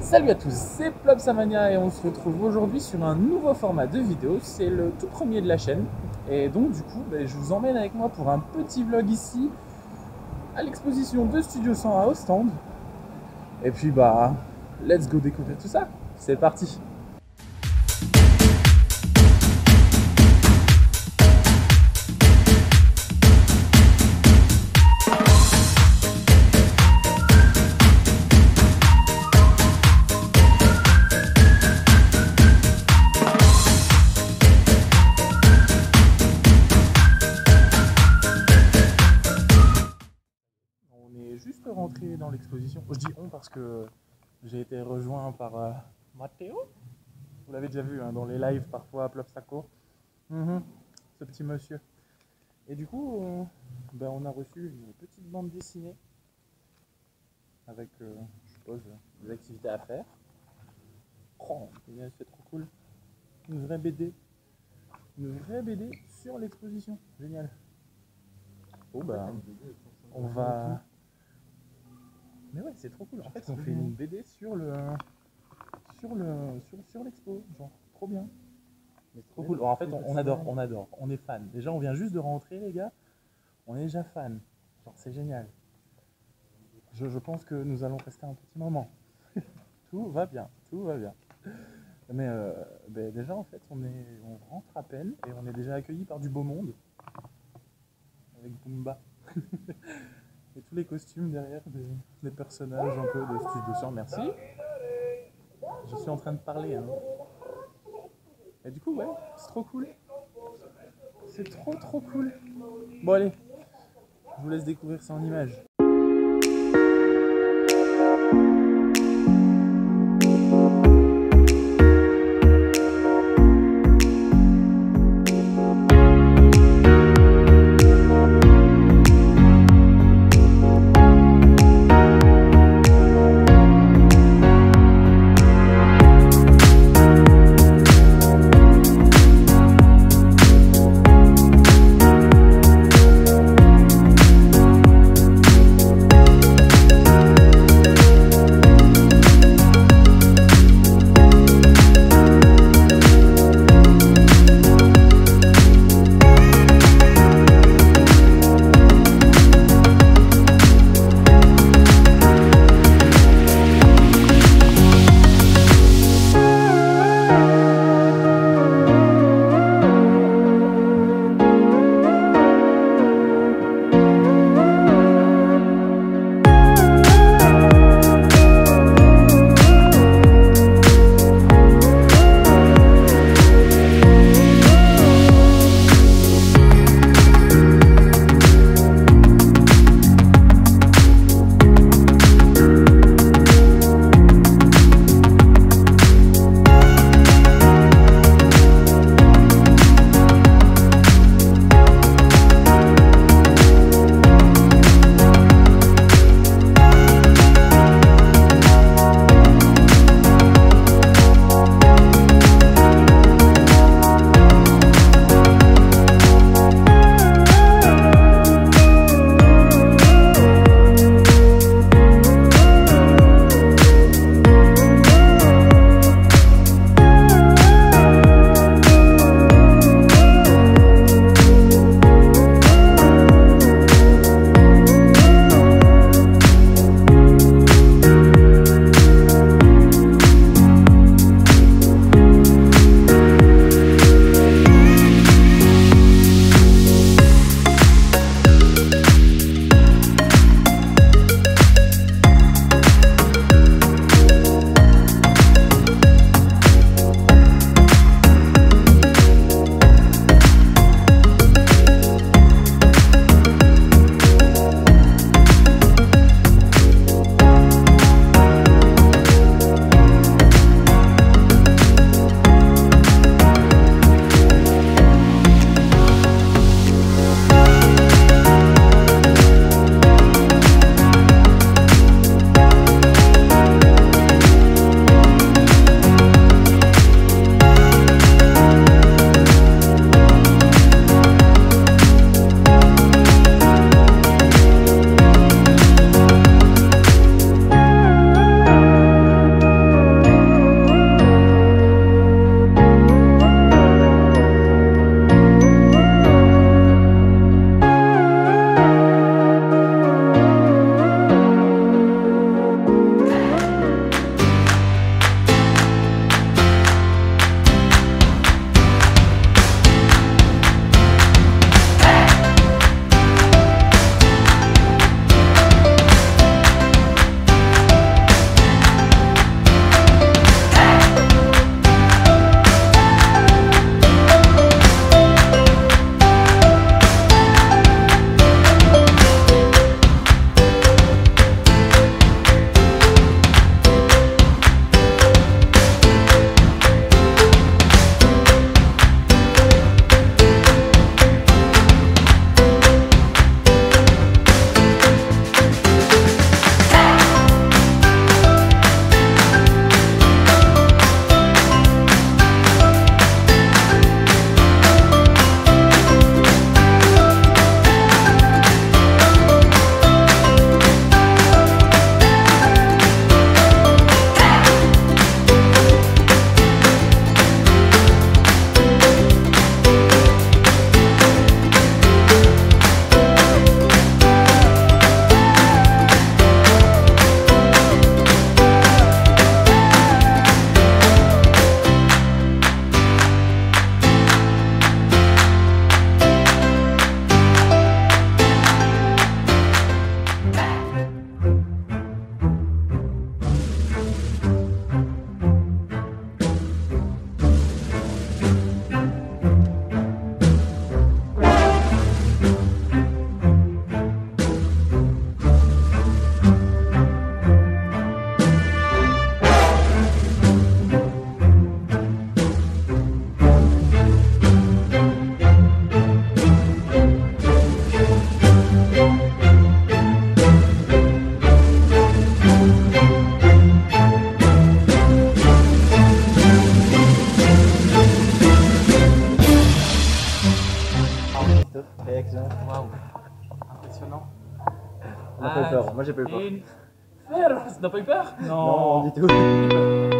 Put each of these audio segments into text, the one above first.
Salut à tous, c'est Plopsamania et on se retrouve aujourd'hui sur un nouveau format de vidéo. C'est le tout premier de la chaîne. Et donc du coup, ben, je vous emmène avec moi pour un petit vlog ici à l'exposition de Studio 100 à Ostende. Et puis bah, let's go découvrir tout ça. C'est parti juste rentré dans l'exposition? Je dis on parce que j'ai été rejoint par euh, Matteo. Vous l'avez déjà vu hein, dans les lives parfois à. Mhm, ce petit monsieur. Et du coup, euh, ben, on a reçu une petite bande dessinée avec, euh, je suppose, des activités à faire. Oh, c'est trop cool. Une vraie BD. Une vraie BD sur l'exposition. Génial. Bah, on va. Mais ouais, c'est trop cool. En fait, on fait une BD sur le. Sur le. Sur, sur l'expo. Genre, trop bien. Mais c'est trop cool. En fait, on, on adore, on adore. On est fan. Déjà, on vient juste de rentrer, les gars. On est déjà fan. Genre, c'est génial. Je, je pense que nous allons rester un petit moment. tout va bien. Tout va bien. Mais euh, ben, déjà, en fait, on, est, on rentre à peine et on est déjà accueilli par du beau monde. Avec Boomba. et tous les costumes derrière des, personnages un peu de Studio 200. Merci. Je suis en train de parler. hein. Et du coup, ouais, c'est trop cool. C'est trop trop cool. Bon, allez, je vous laisse découvrir ça en images. Réaction. Waouh, impressionnant. On n'a pas eu peur, ah, moi j'ai pas eu peur. Une... T'as pas eu peur? Non, non du tout.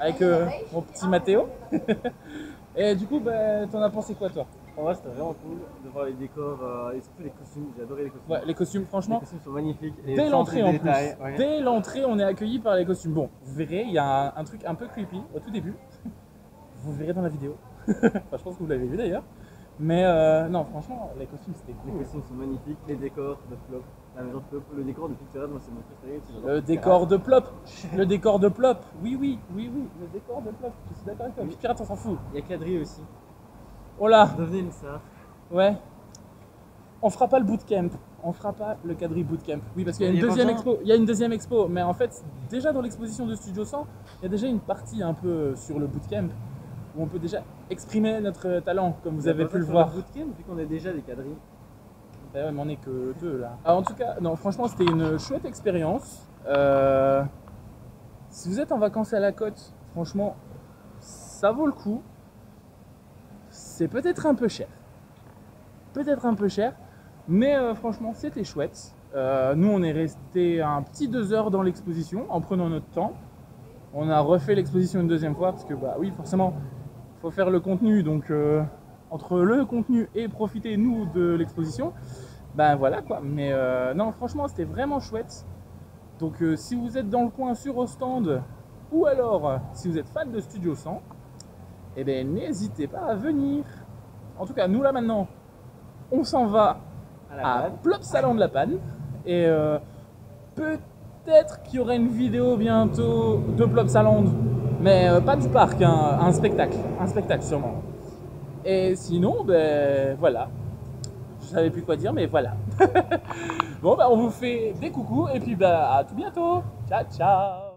avec euh, mon petit Mathéo. Et du coup, bah, t'en as pensé quoi toi? En vrai, c'était vraiment cool de voir les décors euh, et surtout les costumes. J'ai adoré les costumes. Ouais, les costumes, les franchement, costumes sont magnifiques. Et dès l'entrée en plus, détails, ouais. dès l'entrée, on est accueilli par les costumes. Bon, vous verrez, il y a un, un truc un peu creepy au tout début. Vous verrez dans la vidéo. enfin, je pense que vous l'avez vu d'ailleurs. Mais euh, non, franchement, les costumes c'était Les cool. costumes sont magnifiques. Les décors de Flop. La maison de Flop. Le décor de Pixar, moi, c'est mon préféré. Le décor de Plop, le décor de Plop, oui, oui, oui, oui, le décor de Plop, je suis d'accord avec toi. Oui. On s'en fout. Il y a Quadri aussi. Oh là, Devenez une star. Ouais. On fera pas le bootcamp. On fera pas le quadri bootcamp. Oui, parce qu'il y a une deuxième expo. Il y a une deuxième expo, mais en fait, déjà dans l'exposition de Studio 100, il y a déjà une partie un peu sur le bootcamp où on peut déjà exprimer notre talent, comme vous avez pu le voir. Bootcamp vu qu'on est déjà des quadrilles. Bah ouais, mais on est que deux là. Ah, en tout cas, non, franchement, c'était une chouette expérience. Euh, Si vous êtes en vacances à la côte, franchement, ça vaut le coup. C'est peut-être un peu cher. Peut-être un peu cher, mais euh, franchement, c'était chouette. Euh, nous, on est resté un petit deux heures dans l'exposition en prenant notre temps. On a refait l'exposition une deuxième fois parce que, bah oui, forcément, faut faire le contenu. Donc, euh, entre le contenu et profiter, nous, de l'exposition, ben voilà quoi. Mais euh, non, franchement, c'était vraiment chouette. Donc, euh, si vous êtes dans le coin sur au stand, ou alors si vous êtes fan de Studio 100, eh ben n'hésitez pas à venir. En tout cas, nous là maintenant, on s'en va À à. Plop Salon de la Panne. Et euh, peut-être qu'il y aura une vidéo bientôt de Plop Salon, mais euh, pas du parc, hein, un spectacle. Un spectacle sûrement. Et sinon, ben voilà. Je savais plus quoi dire, mais voilà. bon, ben on vous fait des coucous et puis ben, à tout bientôt. Ciao, ciao